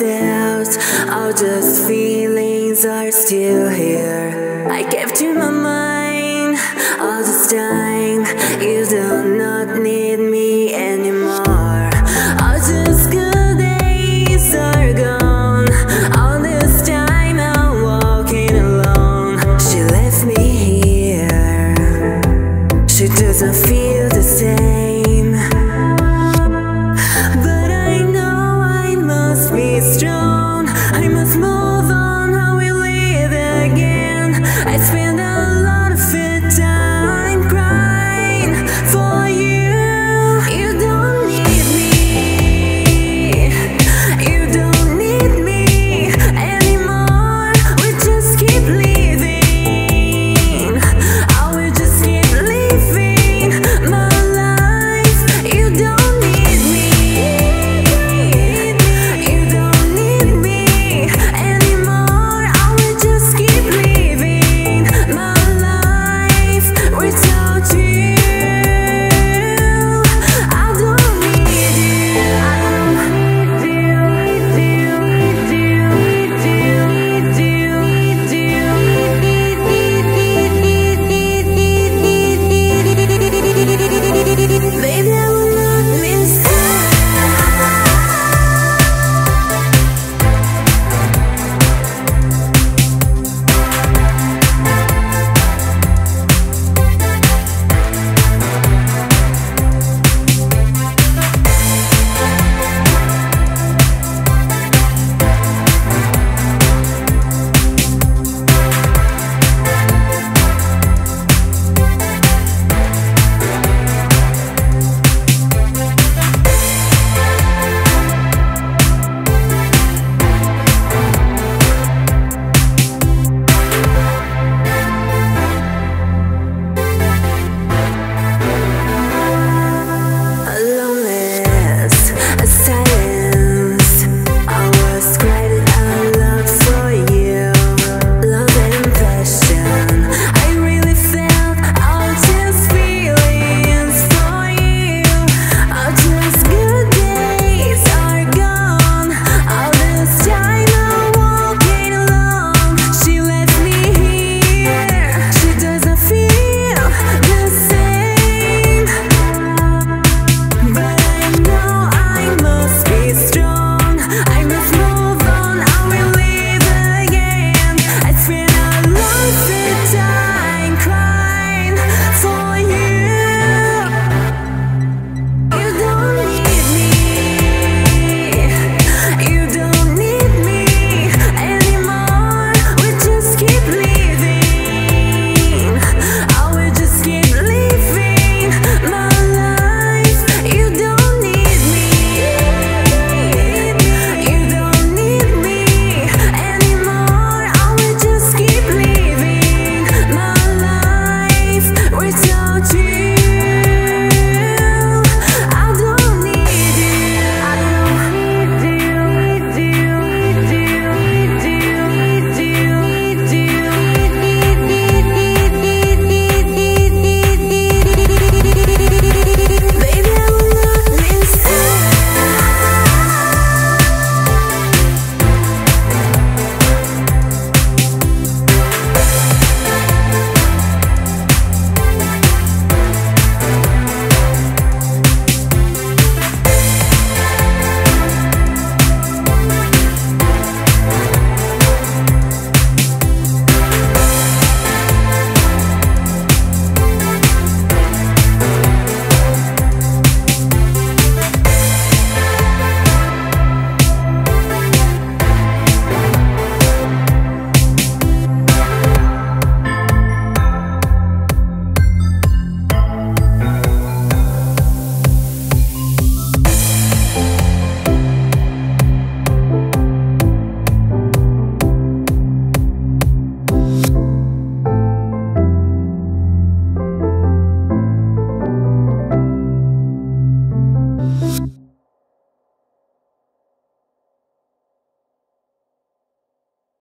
doubt All just feelings are still here. I gave to my mind all this time. You do not need